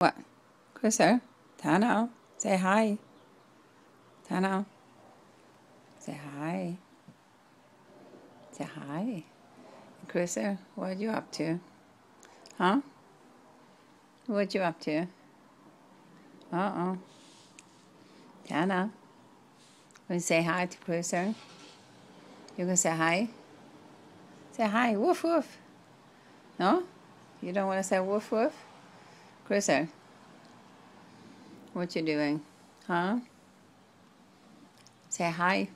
What? Cruiser? Tana? Say hi. Tana? Say hi. Say hi. Cruiser, what are you up to? Huh? What you up to? Uh-oh. Tana? Gonna say hi to Cruiser? You gonna say hi? Say hi. Woof woof. No? You don't want to say woof woof? Cruiser? What you doing? Huh? Say hi.